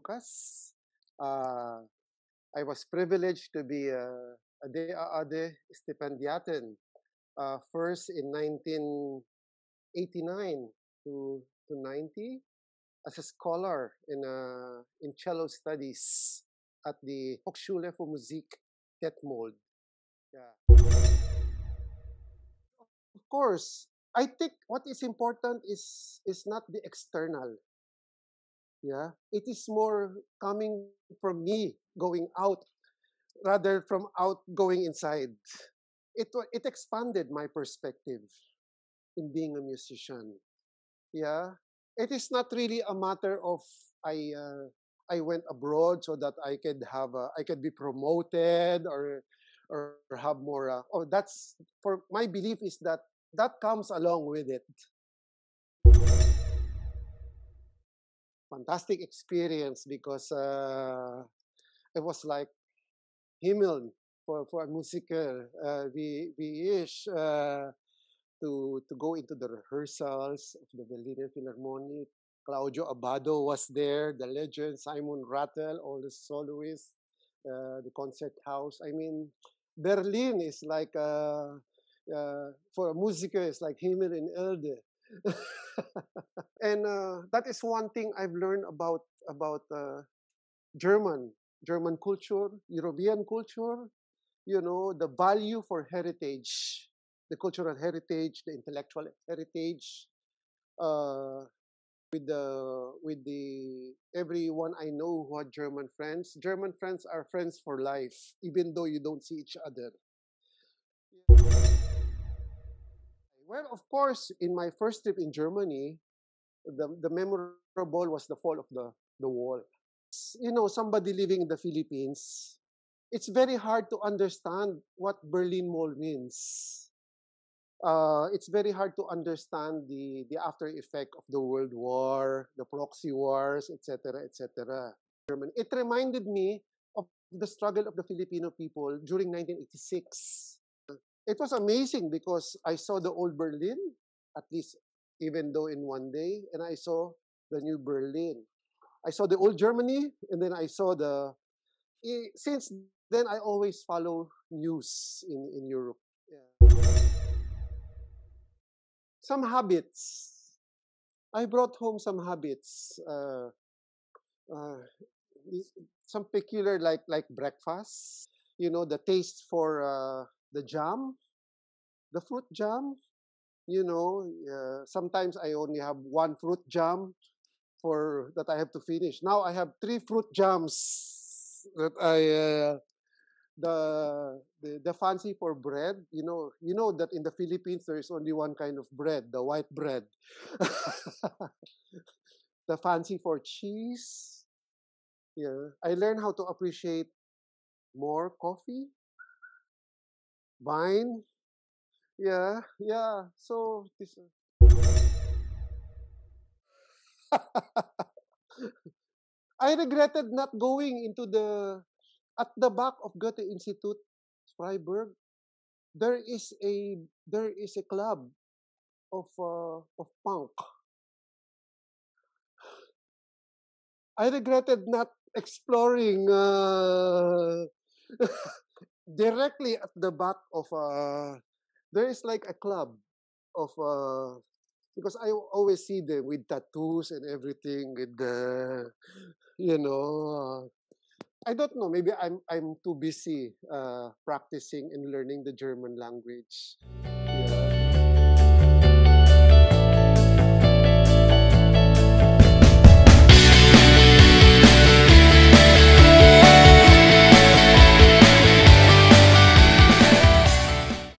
class. Uh, I was privileged to be a, a DAAD Stipendiaten, uh, first in 1989 to, to 90 as a scholar in, uh, in cello studies at the Hochschule für Musik Detmold. Yeah. Of course, I think what is important is is not the external. Yeah, it is more coming from me going out rather from out going inside. It it expanded my perspective in being a musician. Yeah, it is not really a matter of I uh, I went abroad so that I could have a, I could be promoted or or have more. Uh, oh, that's for my belief is that that comes along with it. Fantastic experience because uh, it was like Himmel for for a musiker. Uh, we we wish uh, to to go into the rehearsals of the Berliner Philharmonic. Claudio Abbado was there, the legend, Simon Rattle, all the soloists, uh, the concert house. I mean, Berlin is like uh, uh, for a musiker, it's like Himmel in Elde. and uh, that is one thing I've learned about about uh, German German culture, European culture. You know the value for heritage, the cultural heritage, the intellectual heritage. Uh, with the with the everyone I know who are German friends. German friends are friends for life, even though you don't see each other. Well, of course, in my first trip in Germany, the, the memorable was the fall of the, the wall. You know, somebody living in the Philippines, it's very hard to understand what Berlin Wall means. Uh, it's very hard to understand the, the after effect of the World War, the proxy wars, etc., etc. It reminded me of the struggle of the Filipino people during 1986 it was amazing because I saw the old Berlin, at least even though in one day, and I saw the new Berlin. I saw the old Germany, and then I saw the. Since then, I always follow news in, in Europe. Yeah. Some habits. I brought home some habits. Uh, uh, some peculiar like like breakfast. You know the taste for uh, the jam, the fruit jam. You know, uh, sometimes I only have one fruit jam for that I have to finish. Now I have three fruit jams that I uh, the, the the fancy for bread. You know, you know that in the Philippines there is only one kind of bread, the white bread. the fancy for cheese. Yeah, I learned how to appreciate more coffee Vine. Yeah, yeah. So this. I regretted not going into the at the back of Goethe Institute, Freiburg. There is a there is a club of uh, of punk. I regretted not exploring uh, directly at the back of uh there is like a club of uh because I always see them with tattoos and everything with the you know I don't know maybe I'm I'm too busy uh practicing and learning the German language.